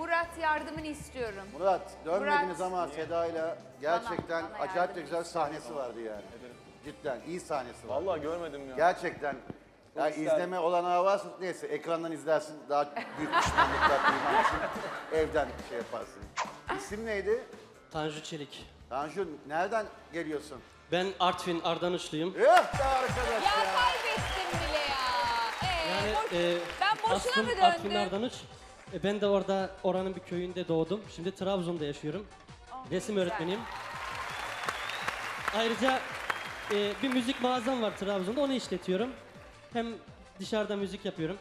Murat yardımını istiyorum. Murat dönmediniz Murat. ama Seda'yla gerçekten bana acayip yardım de güzel sahnesi vardı yani. Cidden iyi sahnesi var. Vallahi görmedim ya. Gerçekten. Ya isterdim. izleme olanağı varsa neyse ekrandan izlersin daha büyük pişmanlıklar duyman için evden şey yaparsın. İsim neydi? Tanju Çelik. Tanju nereden geliyorsun? Ben Artvin Ardanışlıyım. Öh be arkadaş Ya ya. kaybettim bile ya. Ee, Yani boş- e, ben boşuna aslım mı Artvin döndüm? E, ben de orada oranın bir köyünde doğdum. Şimdi Trabzon'da yaşıyorum. Oh, Resim güzel. öğretmeniyim. Ayrıca e, bir müzik mağazam var Trabzon'da onu işletiyorum. Hem dışarıda müzik yapıyorum.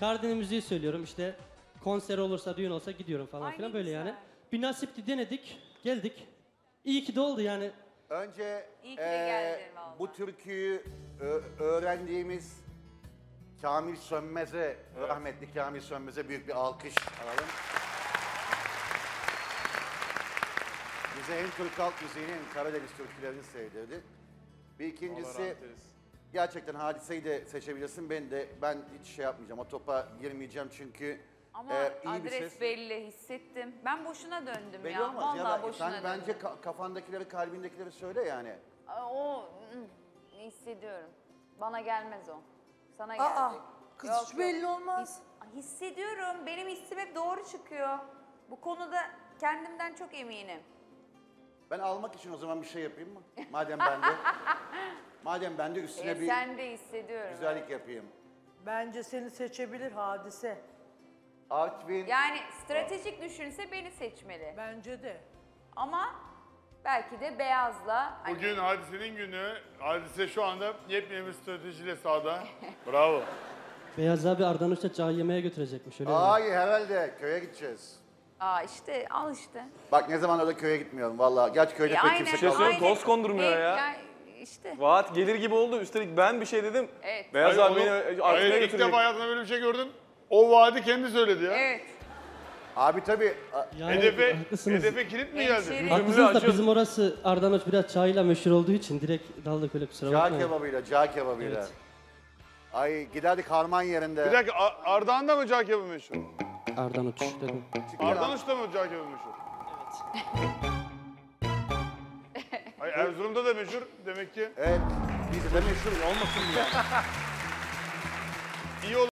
Kardini müziği söylüyorum işte konser olursa düğün olsa gidiyorum falan Ay, filan böyle yani. güzel. Bir nasipti denedik geldik. İyi ki de oldu yani. Önce İyi ki de geldin vallahi. bu türküyü ö- öğrendiğimiz Kamil Sönmez'e, rahmetli Kamil Sönmez'e büyük bir alkış alalım. Bize hem Türk halk müziğini hem Karadeniz türkülerini sevdirdi. Bir ikincisi gerçekten hadiseyi de seçebilirsin. Ben de ben hiç şey yapmayacağım. O topa girmeyeceğim çünkü Ama e, iyi bir adres ses. belli hissettim. Ben boşuna döndüm Belli ya. olmaz Vallahi ya. da boşuna Sen döndüm. bence ka- kafandakileri, kalbindekileri söyle yani. O hissediyorum. Bana gelmez o. Sana Aa, gelecek. kız Yok, hiç yok. belli olmaz. His- hissediyorum. Benim hissim hep doğru çıkıyor. Bu konuda kendimden çok eminim. Ben almak için o zaman bir şey yapayım mı? Madem ben de. madem ben de üstüne Ee, bir sen de hissediyorum. güzellik yapayım. Bence seni seçebilir hadise. Artvin, Yani stratejik düşünse beni seçmeli. Bence de. Ama belki de beyazla hani Bugün hadisenin günü. Hadise şu anda yepyeni bir stratejiyle sahada. Bravo. Beyaz abi Ardanış'ta cağ yemeğe götürecekmiş öyle mi? Ay herhalde köye gideceğiz. aa işte al işte. Bak ne zaman da köye gitmiyorum vallahi. Gerçi köyde E, pek aynen, kimse şey kalmıyor. söyleyeyim, toz kondurmuyor E, ya. yani işte. Vaat gelir gibi oldu. Üstelik ben bir şey dedim. Evet. Beyaz Hayır, abi beni onu- Artvin'e Hayır, ilk götürecek. defa hayatımda böyle bir şey gördüm. O vaadi kendi söyledi ya. Evet. Abi tabii Yani Hedefe, haklısınız. hedefe kilit mi geldi? Hemşeri. Haklısınız da bizim orası Ardanuç biraz çayla meşhur olduğu için direkt daldık öyle kusura cağ bakmayın. kebabıyla, cağ kebabıyla. Evet. Ay giderdik harman yerinde. Bir dakika A- Ardahan'da mı cağ kebabı meşhur? Ardanuç dedim. Ardahan'da mı cağ kebabı meşhur? Ay Erzurum'da da meşhur demek ki. Evet, bizde de meşhur. İyi